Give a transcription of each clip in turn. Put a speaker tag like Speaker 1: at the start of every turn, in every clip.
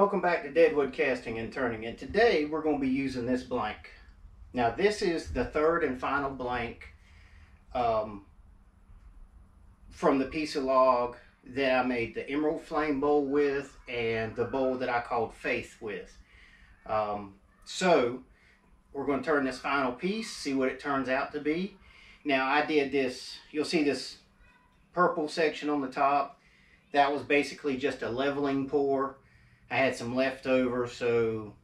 Speaker 1: Welcome back to Deadwood Casting and Turning and today we're going to be using this blank. Now this is the third and final blank um, from the piece of log that I made the Emerald Flame bowl with and the bowl that I called Faith with. Um, so we're going to turn this final piece, see what it turns out to be. Now I did this, you'll see this purple section on the top. That was basically just a leveling pour I had some leftover, so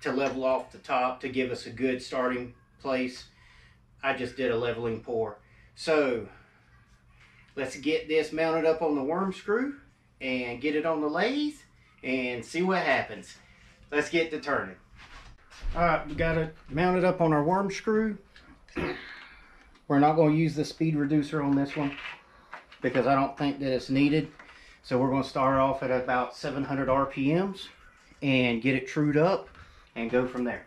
Speaker 1: to level off the top to give us a good starting place, I just did a leveling pour. So let's get this mounted up on the worm screw and get it on the lathe and see what happens. Let's get to turning. All right, we got it mounted up on our worm screw. We're not going to use the speed reducer on this one because I don't think that it's needed. So we're going to start off at about 700 RPMs and get it trued up and go from there.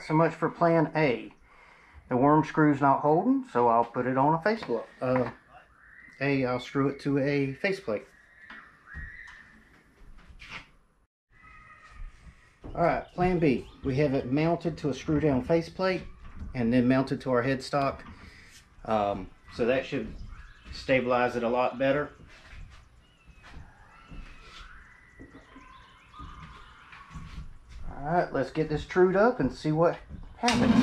Speaker 1: So much for plan A. The worm screw's not holding, so I'll put it on a face. Uh, a, I'll screw it to a faceplate. All right, plan B. We have it mounted to a screw down faceplate and then mounted to our headstock. Um, so that should stabilize it a lot better. All right, let's get this trued up and see what happens.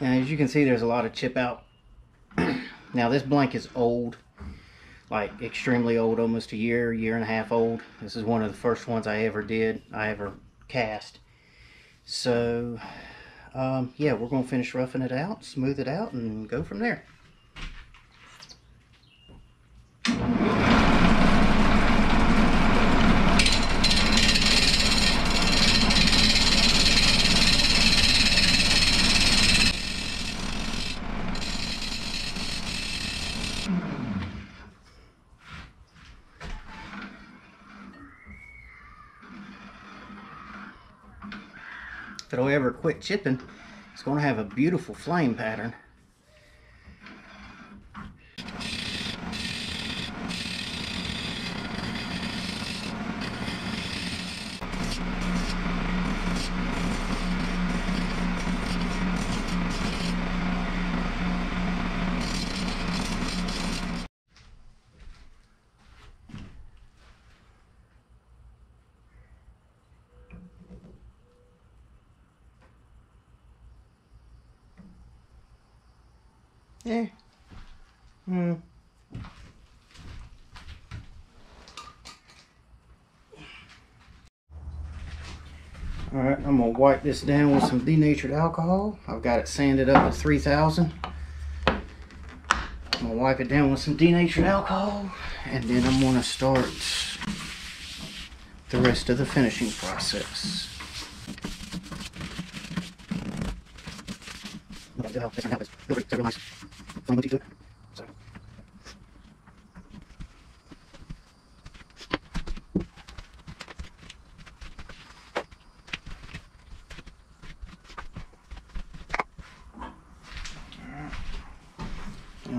Speaker 1: Now, as you can see, there's a lot of chip out now this blank is old, like extremely old, almost a year, year and a half old. This is one of the first ones I ever did, I ever cast. So, um, yeah, we're going to finish roughing it out, smooth it out, and go from there. if it'll ever quit chipping, it's going to have a beautiful flame pattern. Yeah. Hmm. Alright, I'm going to wipe this down with some denatured alcohol. I've got it sanded up at 3000. I'm going to wipe it down with some denatured alcohol and then I'm going to start the rest of the finishing process. Now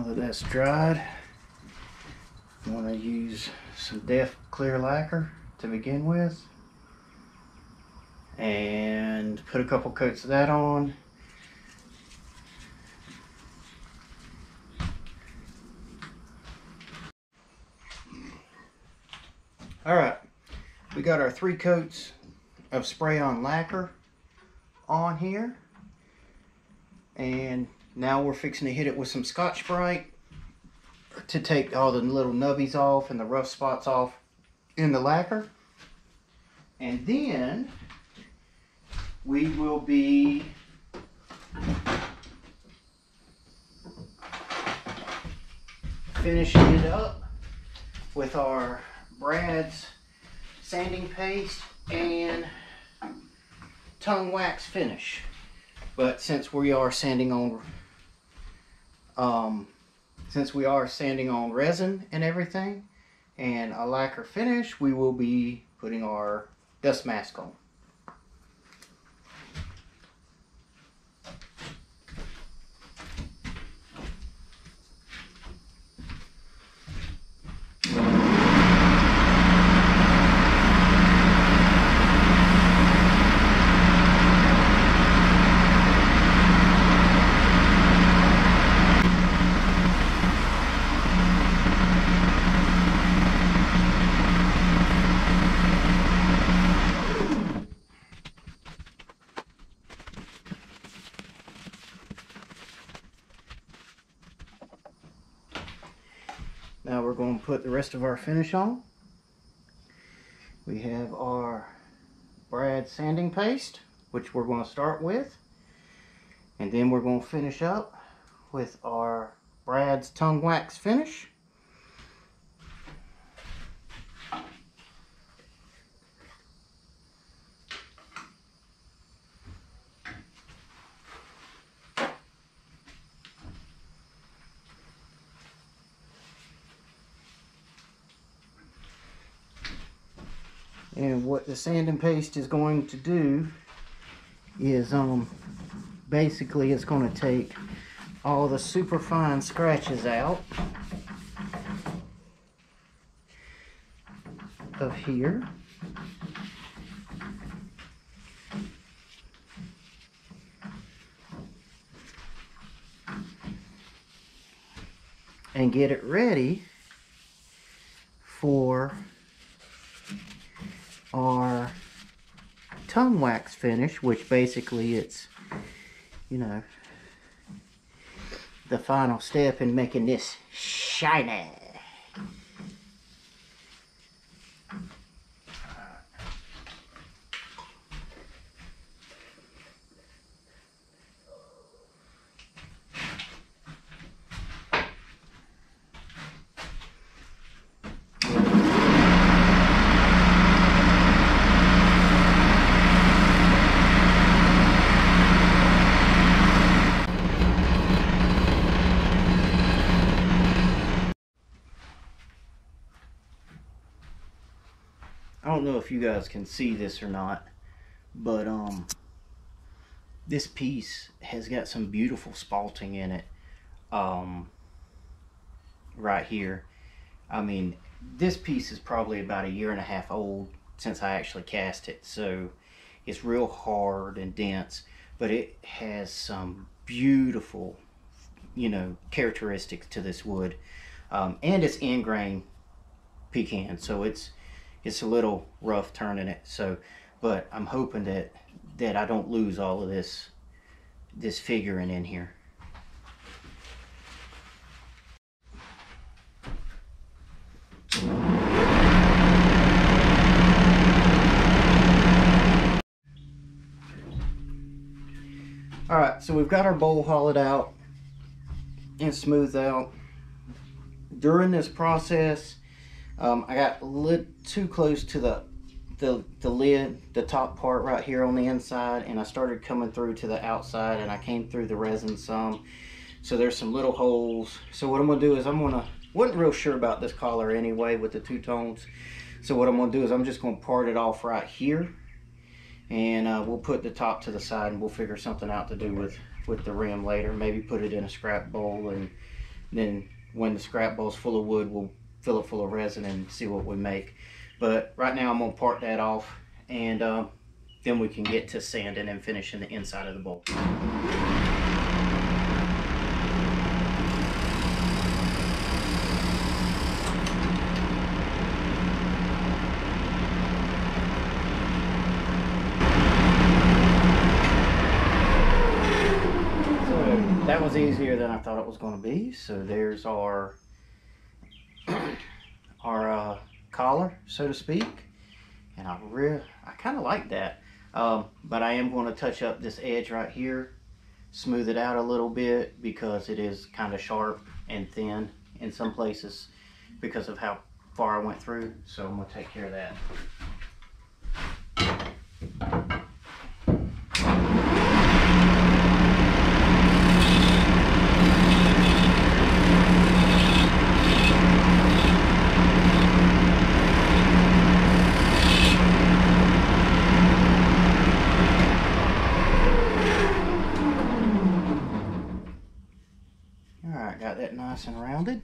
Speaker 1: that that's dried, I'm going to use some Deft Clear Lacquer to begin with. And put a couple coats of that on. All right, got our three coats of spray on lacquer on here. And now we're fixing to hit it with some Scotch-Brite to take all the little nubbies off and the rough spots off in the lacquer. And then we will be finishing it up with our Brad's sanding paste and tung wax finish. But since we are sanding on um, since we are sanding on resin and everything and a lacquer finish, we will be putting our dust mask on. Now we're going to put the rest of our finish on. We have our Brad sanding paste, which we're going to start with. And then we're going to finish up with our Brad's tung wax finish. And what the sanding paste is going to do is um basically it's going to take all the super fine scratches out of here. And get it ready for our tung wax finish, which basically it's, you know, the final step in making this shiny. I don't know if you guys can see this or not, but um, this piece has got some beautiful spalting in it. Um, right here. I mean, this piece is probably about a year and a half old since I actually cast it, so it's real hard and dense, but it has some beautiful, you know, characteristics to this wood, um, and it's ingrain pecan, so it's it's a little rough turning it so but I'm hoping that that I don't lose all of this this figuring in here. All right so we've got our bowl hollowed out and smoothed out. During this process um, I got a little too close to the, the, the lid, the top part right here on the inside, and I started coming through to the outside, and I came through the resin some. So there's some little holes. So what I'm gonna do is I'm gonna, wasn't real sure about this collar anyway with the two tones. So what I'm gonna do is I'm just gonna part it off right here, and uh, we'll put the top to the side, and we'll figure something out to do with with the rim later. Maybe put it in a scrap bowl, and then when the scrap bowl's full of wood, we'll fill it full of resin and see what we make. But right now I'm gonna part that off and uh, then we can get to sanding and finishing the inside of the bowl. So that was easier than I thought it was going to be. So there's our our uh, collar, so to speak. And I really, I kind of like that. Um, but I am going to touch up this edge right here, smooth it out a little bit because it is kind of sharp and thin in some places because of how far I went through. So I'm going to take care of that. Alright, got that nice and rounded.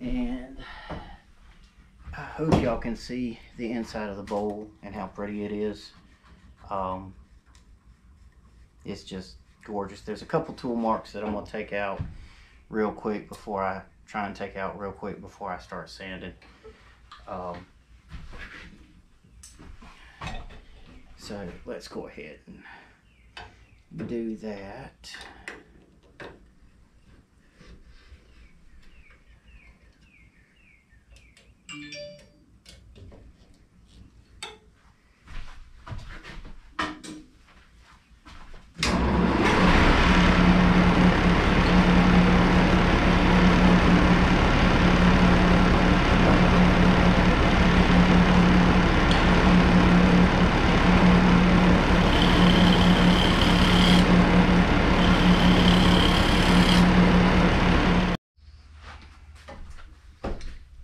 Speaker 1: And I hope y'all can see the inside of the bowl and how pretty it is. Um, it's just gorgeous. There's a couple tool marks that I'm going to take out real quick before I try and take out real quick before I start sanding. Um, so let's go ahead and do that.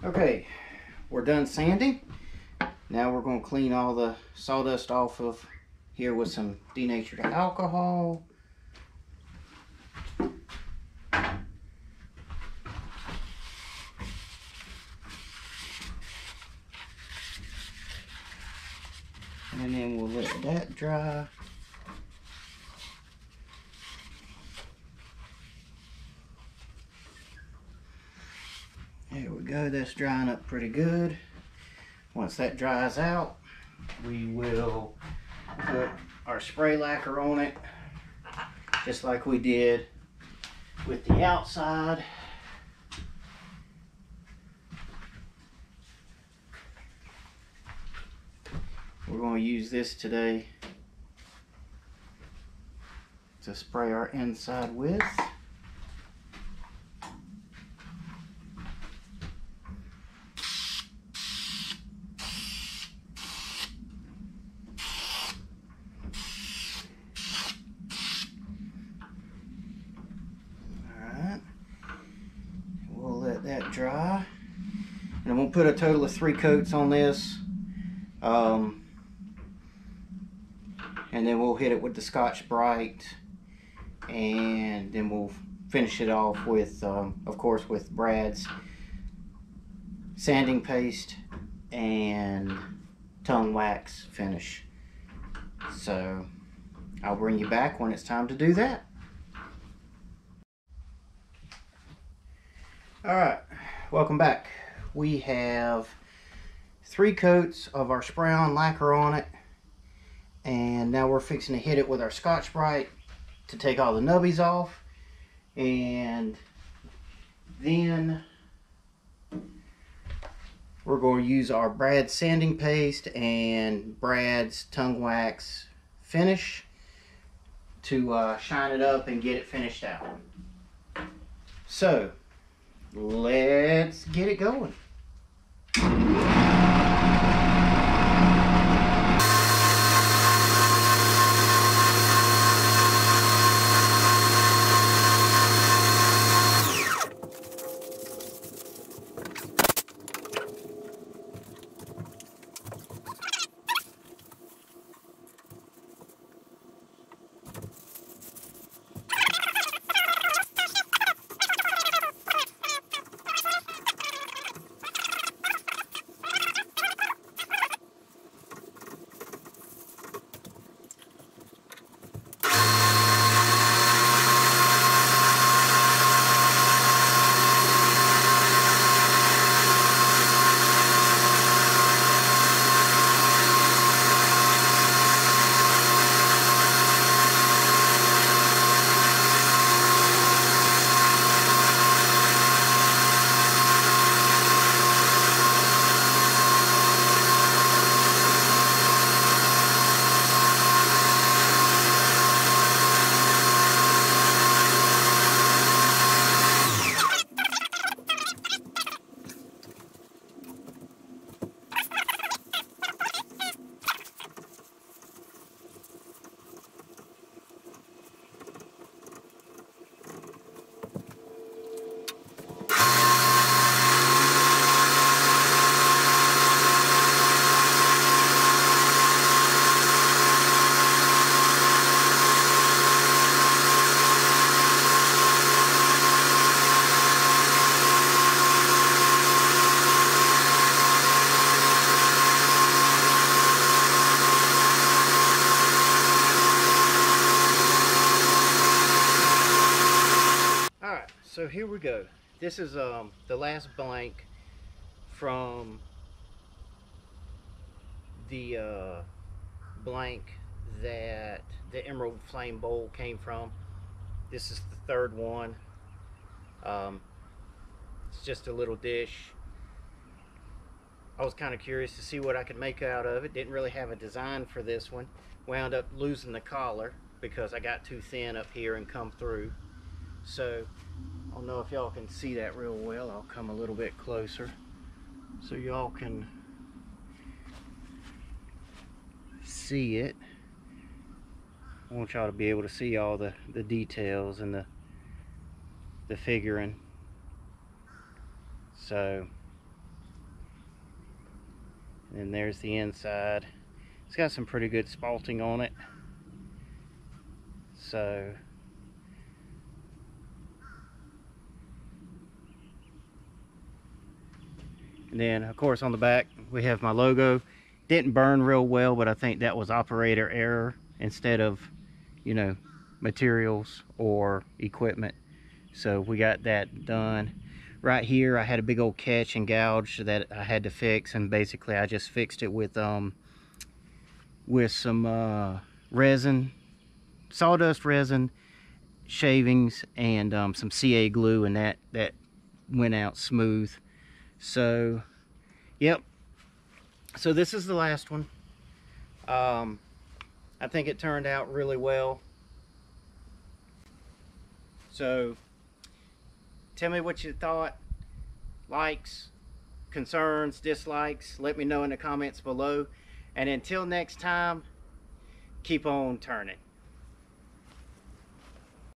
Speaker 1: Okay, we're done sanding. Now we're going to clean all the sawdust off of here with some denatured alcohol. And then we'll let that dry. There we go, that's drying up pretty good. Once that dries out, we will put our spray lacquer on it, just like we did with the outside. We're going to use this today to spray our inside with. Alright. We'll let that dry. Put a total of three coats on this. Um, and then we'll hit it with the Scotch Brite. And then we'll finish it off with, um, of course, with Brad's sanding paste and tung wax finish. So I'll bring you back when it's time to do that. All right, welcome back. We have three coats of our spray on lacquer on it. And now we're fixing to hit it with our Scotch Brite to take all the nubbies off. And then we're going to use our Brad's sanding paste and Brad's tung wax finish to uh, shine it up and get it finished out. So, let's get it going. Here we go. This is um, the last blank from the uh, blank that the Emerald Flame Bowl came from. This is the third one. Um, it's just a little dish. I was kind of curious to see what I could make out of it. Didn't really have a design for this one. Wound up losing the collar because I got too thin up here and come through. So I don't know if y'all can see that real well. I'll come a little bit closer so y'all can see it. I want y'all to be able to see all the, the details and the the figuring. So and there's the inside. It's got some pretty good spalting on it. So And then of course on the back we have my logo. Didn't burn real well, but I think that was operator error instead of, you know, materials or equipment. So we got that done. Right here I had a big old catch and gouge that I had to fix and basically I just fixed it with um with some uh, resin, sawdust resin, shavings, and um, some CA glue and that that went out smooth. So, yep. So this is the last one. Um, I think it turned out really well. So, tell me what you thought. Likes, concerns, dislikes. Let me know in the comments below. And until next time, keep on turning.